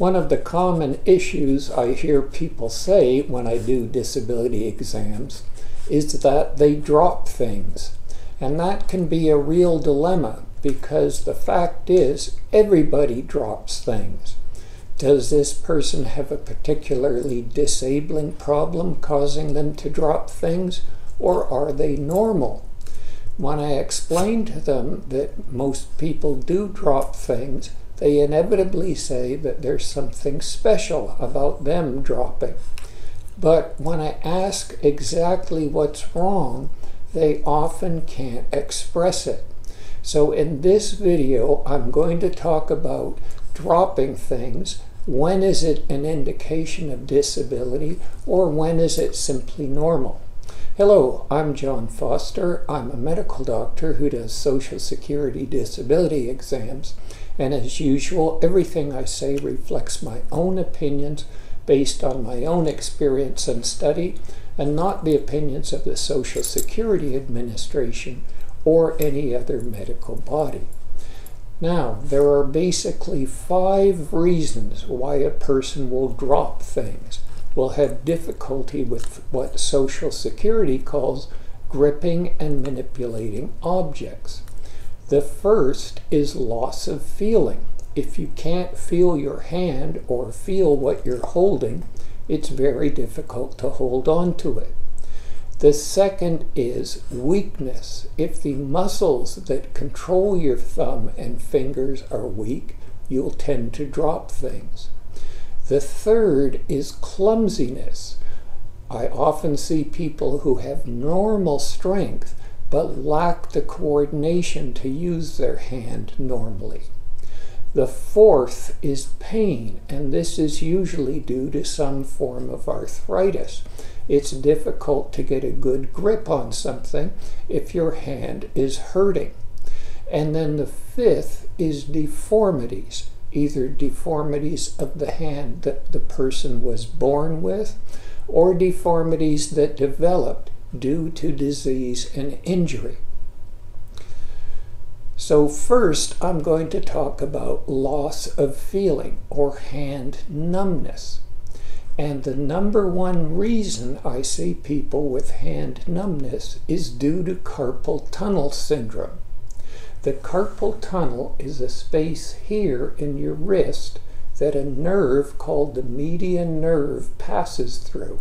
One of the common issues I hear people say when I do disability exams is that they drop things. And that can be a real dilemma because the fact is everybody drops things. Does this person have a particularly disabling problem causing them to drop things, or are they normal? When I explain to them that most people do drop things, they inevitably say that there's something special about them dropping. But when I ask exactly what's wrong, they often can't express it. So in this video, I'm going to talk about dropping things. When is it an indication of disability or when is it simply normal? Hello, I'm John Foster. I'm a medical doctor who does Social Security disability exams. And as usual, everything I say reflects my own opinions based on my own experience and study, and not the opinions of the Social Security Administration or any other medical body. Now, there are basically five reasons why a person will drop things, will have difficulty with what Social Security calls gripping and manipulating objects. The first is loss of feeling. If you can't feel your hand or feel what you're holding, it's very difficult to hold on to it. The second is weakness. If the muscles that control your thumb and fingers are weak, you'll tend to drop things. The third is clumsiness. I often see people who have normal strength but lack the coordination to use their hand normally. The fourth is pain, and this is usually due to some form of arthritis. It's difficult to get a good grip on something if your hand is hurting. And then the fifth is deformities, either deformities of the hand that the person was born with or deformities that developed due to disease and injury. So, first, I'm going to talk about loss of feeling or hand numbness. And the number one reason I see people with hand numbness is due to carpal tunnel syndrome. The carpal tunnel is a space here in your wrist that a nerve called the median nerve passes through.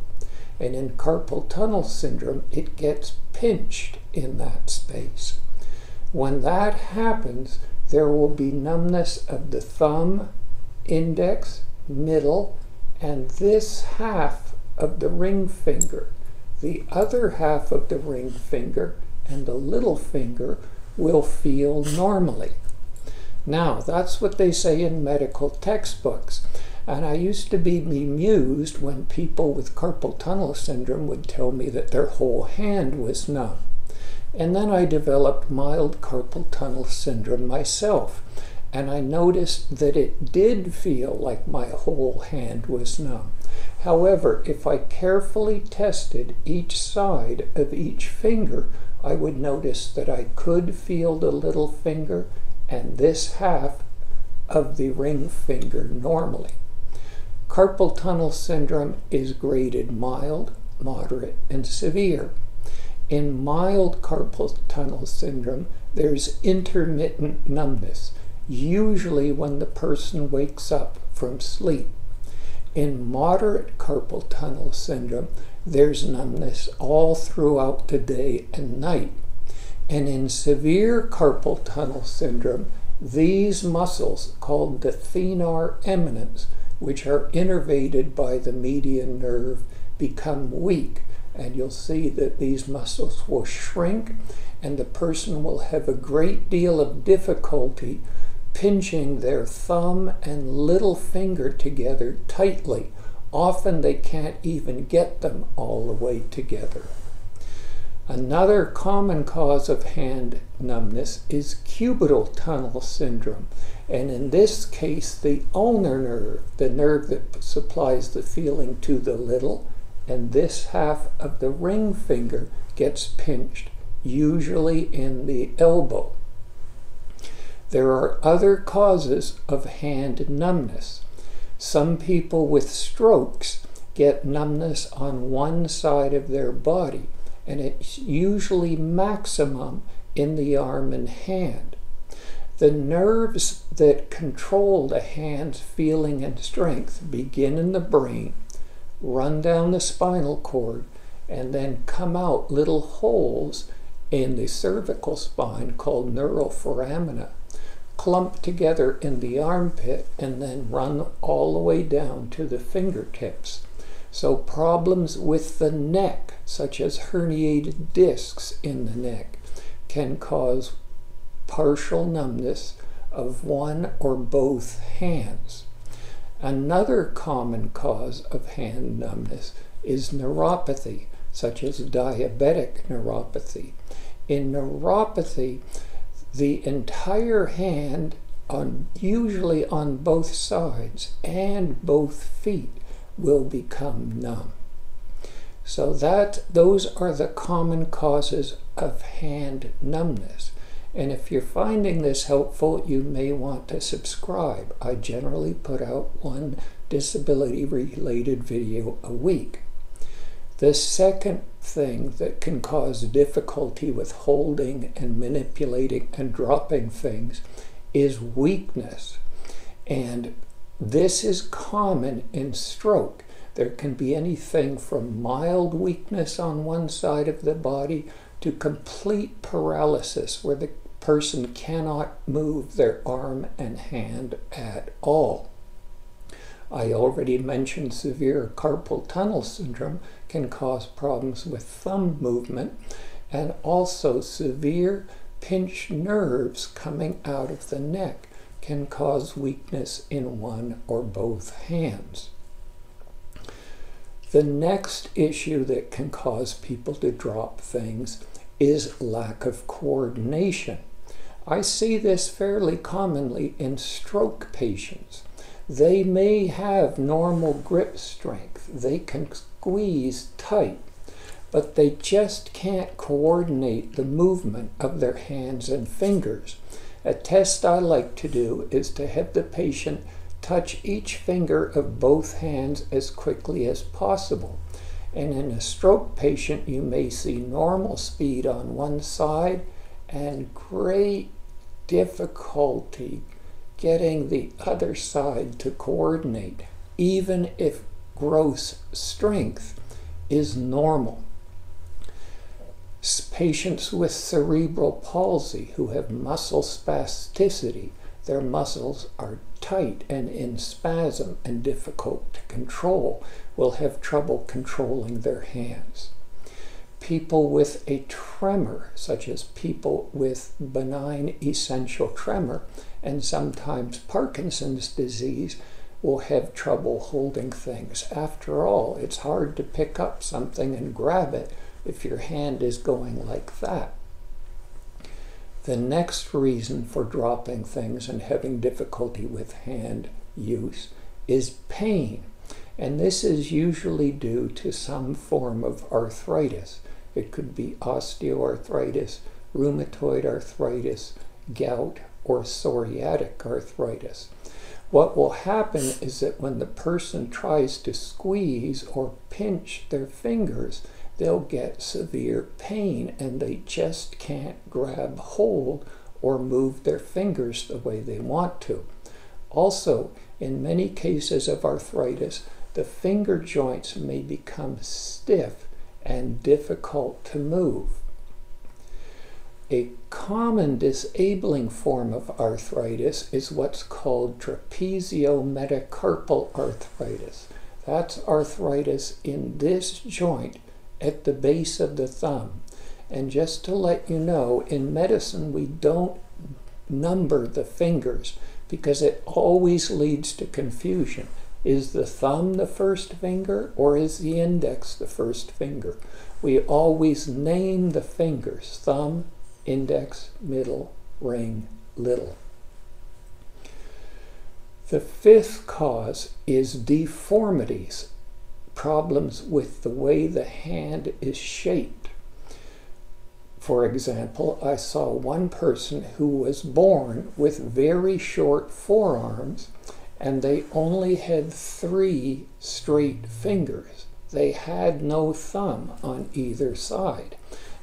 And in carpal tunnel syndrome, it gets pinched in that space. When that happens, there will be numbness of the thumb, index, middle, and this half of the ring finger. The other half of the ring finger and the little finger will feel normally. Now, that's what they say in medical textbooks. And I used to be bemused when people with carpal tunnel syndrome would tell me that their whole hand was numb. And then I developed mild carpal tunnel syndrome myself. And I noticed that it did feel like my whole hand was numb. However, if I carefully tested each side of each finger, I would notice that I could feel the little finger and this half of the ring finger normally. Carpal tunnel syndrome is graded mild, moderate, and severe. In mild carpal tunnel syndrome, there's intermittent numbness, usually when the person wakes up from sleep. In moderate carpal tunnel syndrome, there's numbness all throughout the day and night. And in severe carpal tunnel syndrome, these muscles, called the thenar eminence, which are innervated by the median nerve, become weak. And you'll see that these muscles will shrink, and the person will have a great deal of difficulty pinching their thumb and little finger together tightly. Often they can't even get them all the way together. Another common cause of hand numbness is cubital tunnel syndrome. And in this case, the ulnar nerve, the nerve that supplies the feeling to the little, and this half of the ring finger gets pinched, usually in the elbow. There are other causes of hand numbness. Some people with strokes get numbness on one side of their body, and it's usually maximum in the arm and hand. The nerves that control the hand's feeling and strength begin in the brain, run down the spinal cord, and then come out little holes in the cervical spine called neuroforamina, clump together in the armpit, and then run all the way down to the fingertips. So, problems with the neck, such as herniated discs in the neck, can cause partial numbness of one or both hands. Another common cause of hand numbness is neuropathy, such as diabetic neuropathy. In neuropathy, the entire hand, on, usually on both sides and both feet, will become numb. So that those are the common causes of hand numbness. And if you're finding this helpful, you may want to subscribe. I generally put out one disability related video a week. The second thing that can cause difficulty with holding and manipulating and dropping things is weakness. And this is common in stroke. There can be anything from mild weakness on one side of the body to complete paralysis where the person cannot move their arm and hand at all. I already mentioned severe carpal tunnel syndrome can cause problems with thumb movement and also severe pinched nerves coming out of the neck can cause weakness in one or both hands. The next issue that can cause people to drop things is lack of coordination. I see this fairly commonly in stroke patients. They may have normal grip strength, they can squeeze tight, but they just can't coordinate the movement of their hands and fingers. A test I like to do is to have the patient touch each finger of both hands as quickly as possible. And in a stroke patient, you may see normal speed on one side and great difficulty getting the other side to coordinate, even if gross strength is normal patients with cerebral palsy who have muscle spasticity, their muscles are tight and in spasm and difficult to control, will have trouble controlling their hands. People with a tremor, such as people with benign essential tremor and sometimes Parkinson's disease, will have trouble holding things. After all, it's hard to pick up something and grab it if your hand is going like that. The next reason for dropping things and having difficulty with hand use is pain. And this is usually due to some form of arthritis. It could be osteoarthritis, rheumatoid arthritis, gout, or psoriatic arthritis. What will happen is that when the person tries to squeeze or pinch their fingers, they'll get severe pain and they just can't grab hold or move their fingers the way they want to. Also, in many cases of arthritis, the finger joints may become stiff and difficult to move. A common disabling form of arthritis is what's called trapezio-metacarpal arthritis. That's arthritis in this joint at the base of the thumb. And just to let you know, in medicine, we don't number the fingers because it always leads to confusion. Is the thumb the first finger or is the index the first finger? We always name the fingers thumb, index, middle, ring, little. The fifth cause is deformities problems with the way the hand is shaped. For example, I saw one person who was born with very short forearms and they only had three straight fingers. They had no thumb on either side,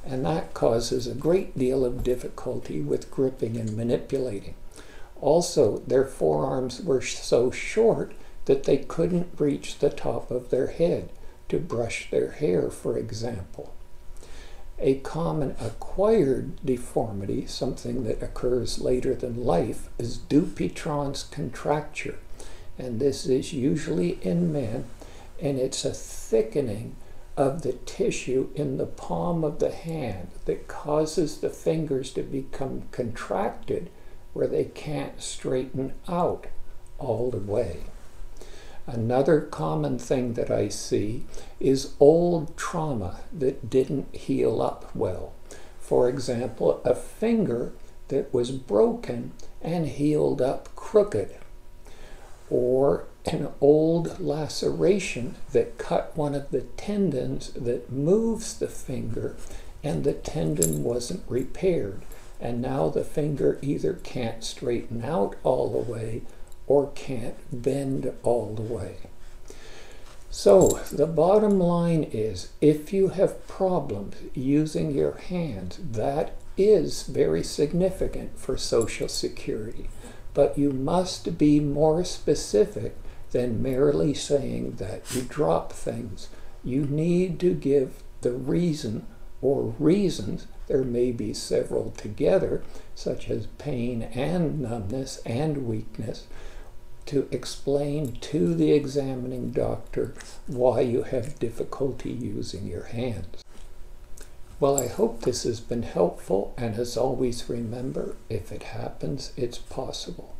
and that causes a great deal of difficulty with gripping and manipulating. Also, their forearms were so short that they couldn't reach the top of their head to brush their hair, for example. A common acquired deformity, something that occurs later than life, is Dupuytren's contracture. And this is usually in men, and it's a thickening of the tissue in the palm of the hand that causes the fingers to become contracted where they can't straighten out all the way. Another common thing that I see is old trauma that didn't heal up well. For example, a finger that was broken and healed up crooked, or an old laceration that cut one of the tendons that moves the finger and the tendon wasn't repaired. And now the finger either can't straighten out all the way or can't bend all the way. So the bottom line is if you have problems using your hands, that is very significant for Social Security. But you must be more specific than merely saying that you drop things. You need to give the reason or reasons. There may be several together, such as pain and numbness and weakness to explain to the examining doctor why you have difficulty using your hands. Well, I hope this has been helpful, and as always, remember if it happens, it's possible.